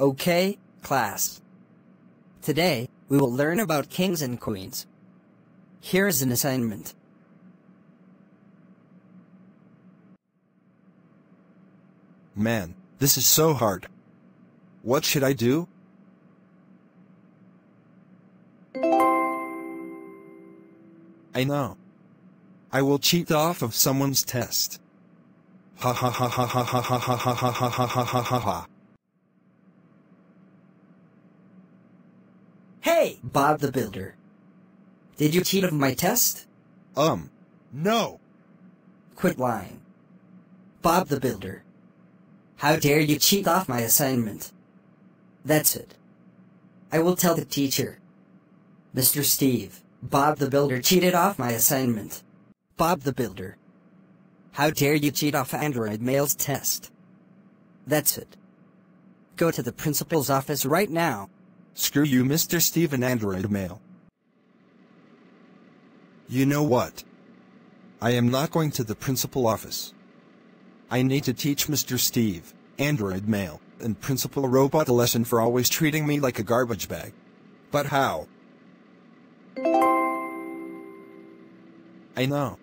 Okay, class. Today, we will learn about kings and queens. Here is an assignment. Man, this is so hard. What should I do? I know. I will cheat off of someone's test. Ha ha ha ha ha ha ha ha ha ha ha ha ha ha ha. Hey, Bob the Builder. Did you cheat of my test? Um, no. Quit lying. Bob the Builder. How dare you cheat off my assignment? That's it. I will tell the teacher. Mr. Steve, Bob the Builder cheated off my assignment. Bob the Builder. How dare you cheat off Android Male's test? That's it. Go to the principal's office right now. Screw you, Mr. Steven Android Male. You know what? I am not going to the principal office. I need to teach Mr. Steve, Android Male, and Principal Robot a lesson for always treating me like a garbage bag. But how? I know.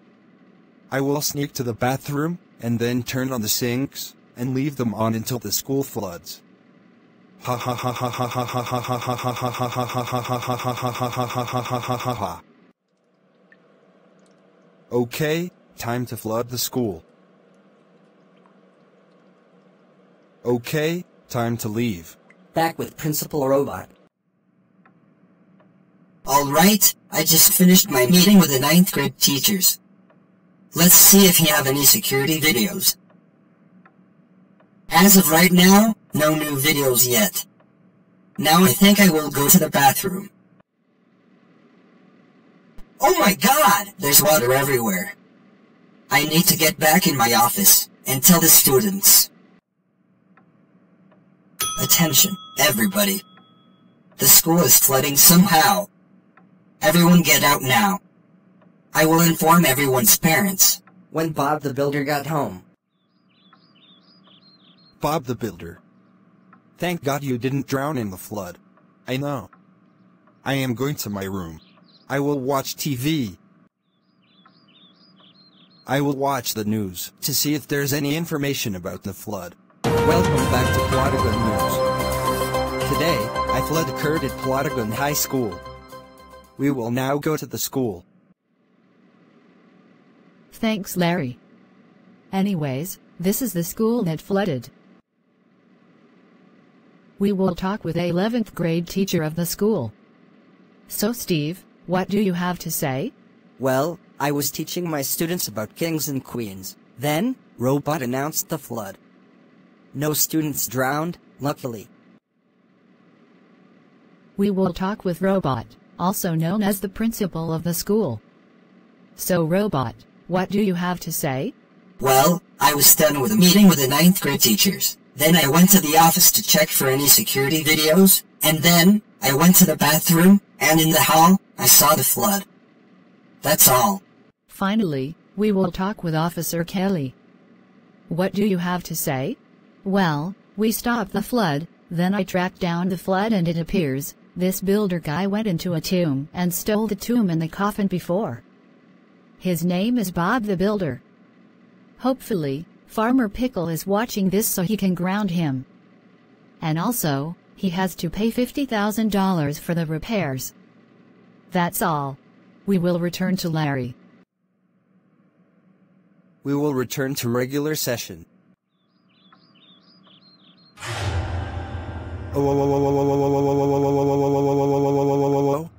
I will sneak to the bathroom, and then turn on the sinks, and leave them on until the school floods. Okay, time to flood the school. Okay, time to leave. Back with Principal Robot. Alright, I just finished my meeting with the ninth grade teachers. Let's see if you have any security videos. As of right now, no new videos yet. Now I think I will go to the bathroom. Oh my god! There's water everywhere. I need to get back in my office and tell the students. Attention, everybody. The school is flooding somehow. Everyone get out now. I will inform everyone's parents. When Bob the Builder got home. Bob the Builder. Thank God you didn't drown in the flood. I know. I am going to my room. I will watch TV. I will watch the news to see if there's any information about the flood. Welcome back to Plotagon News. Today, a flood occurred at Plotagon High School. We will now go to the school. Thanks, Larry. Anyways, this is the school that flooded. We will talk with a 11th grade teacher of the school. So Steve, what do you have to say? Well, I was teaching my students about kings and queens. Then, Robot announced the flood. No students drowned, luckily. We will talk with Robot, also known as the principal of the school. So Robot, what do you have to say? Well, I was done with a meeting with the ninth grade teachers. Then I went to the office to check for any security videos, and then I went to the bathroom, and in the hall, I saw the flood. That's all. Finally, we will talk with Officer Kelly. What do you have to say? Well, we stopped the flood, then I tracked down the flood and it appears, this builder guy went into a tomb and stole the tomb and the coffin before. His name is Bob the Builder. Hopefully, Farmer Pickle is watching this so he can ground him. And also, he has to pay $50,000 for the repairs. That's all. We will return to Larry. We will return to regular session.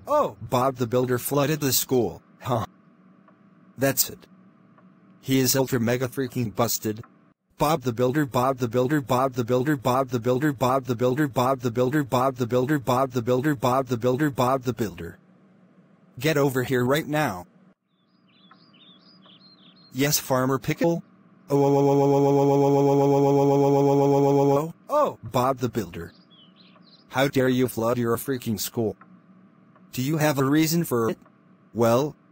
Oh, Bob the Builder flooded the school, huh? That's it. He is ultra mega freaking busted. Bob the Builder, Bob the Builder, Bob the Builder, Bob the Builder, Bob the Builder, Bob the Builder, Bob the Builder, Bob the Builder, Bob the Builder, Bob the Builder. Get over here right now. Yes, Farmer Pickle? Oh, oh, Bob the Builder. How dare you flood your freaking school? Do you have a reason for it? Well,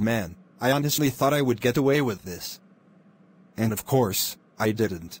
Man, I honestly thought I would get away with this. And of course, I didn't.